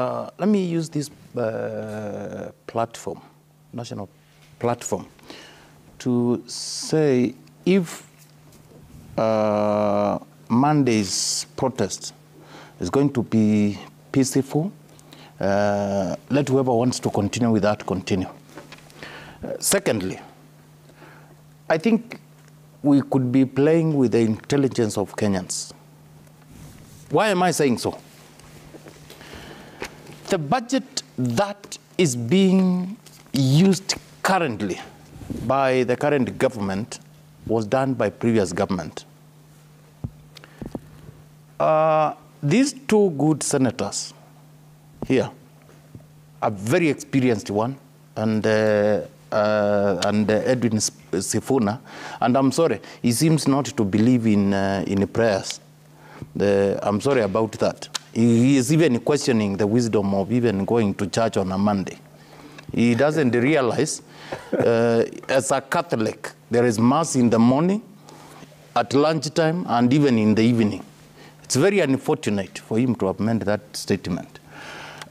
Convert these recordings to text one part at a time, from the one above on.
Uh, let me use this uh, platform, national platform, to say if uh, Monday's protest is going to be peaceful, uh, let whoever wants to continue with that continue. Uh, secondly, I think we could be playing with the intelligence of Kenyans. Why am I saying so? The budget that is being used currently by the current government was done by previous government. Uh, these two good senators here, a very experienced one, and uh, uh, and uh, Edwin Sifuna, and I'm sorry, he seems not to believe in uh, in prayers. The, I'm sorry about that. He, is even questioning the wisdom of even going to church on a Monday. He doesn't realize, uh, as a Catholic, there is mass in the morning, at lunchtime, and even in the evening. It's very unfortunate for him to made that statement.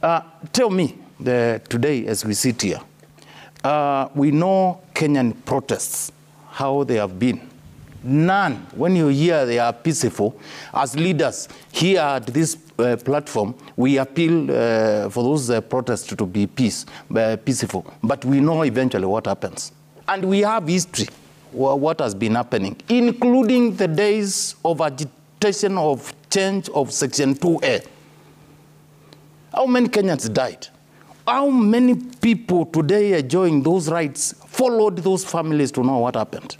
Uh, tell me, the, today as we sit here, uh, we know Kenyan protests, how they have been. None, when you hear they are peaceful, as leaders here at this platform, we appeal uh, for those uh, protests to be peace, uh, peaceful. But we know eventually what happens. And we have history, what has been happening, including the days of agitation of change of Section 2A. How many Kenyans died? How many people today enjoying those rights followed those families to know what happened?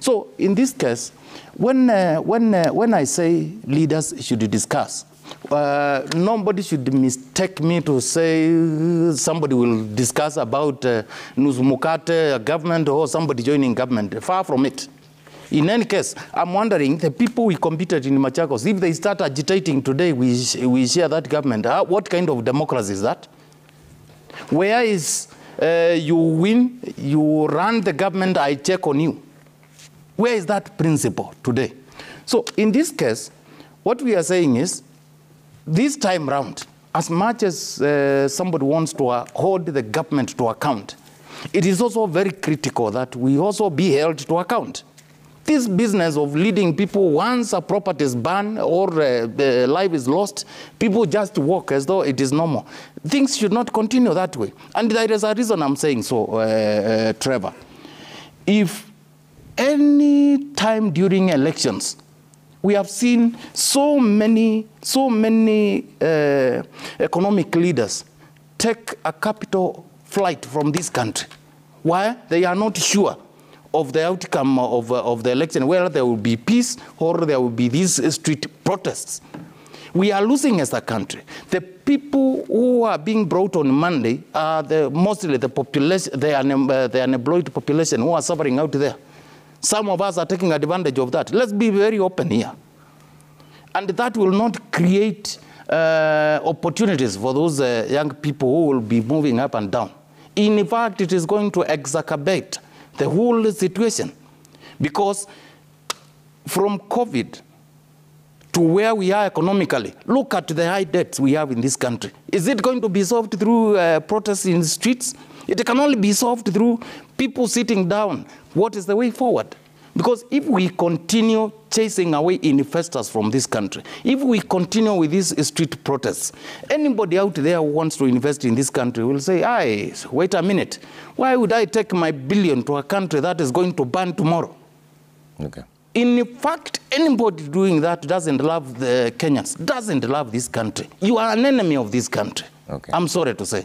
So in this case, when, uh, when, uh, when I say leaders should discuss, uh, nobody should mistake me to say somebody will discuss about uh, nusu mkate, government, or somebody joining government. Far from it. In any case, I'm wondering the people we competed in Machakos, if they start agitating today, we, sh- we share that government. Uh, what kind of democracy is that? Where is uh, you win, you run the government, I check on you. Where is that principle today? So in this case, what we are saying is, this time round, as much as uh, somebody wants to uh, hold the government to account, it is also very critical that we also be held to account. This business of leading people once a property is burned or uh, life is lost, people just walk as though it is normal. Things should not continue that way. And there is a reason I'm saying so, uh, uh, Trevor. If any time during elections, we have seen so many, so many uh, economic leaders take a capital flight from this country. Why? They are not sure of the outcome of, uh, of the election, whether there will be peace or there will be these street protests. We are losing as a country. The people who are being brought on Monday are the, mostly the population, the, unem- uh, the unemployed population who are suffering out there. Some of us are taking advantage of that. Let's be very open here. And that will not create uh, opportunities for those uh, young people who will be moving up and down. In fact, it is going to exacerbate the whole situation because from COVID to where we are economically, look at the high debts we have in this country. Is it going to be solved through uh, protests in the streets? It can only be solved through people sitting down. What is the way forward? Because if we continue chasing away investors from this country, if we continue with these street protests, anybody out there who wants to invest in this country will say, "Aye, wait a minute. Why would I take my billion to a country that is going to burn tomorrow?" Okay. In fact, anybody doing that doesn't love the Kenyans, doesn't love this country. You are an enemy of this country. Okay. I'm sorry to say.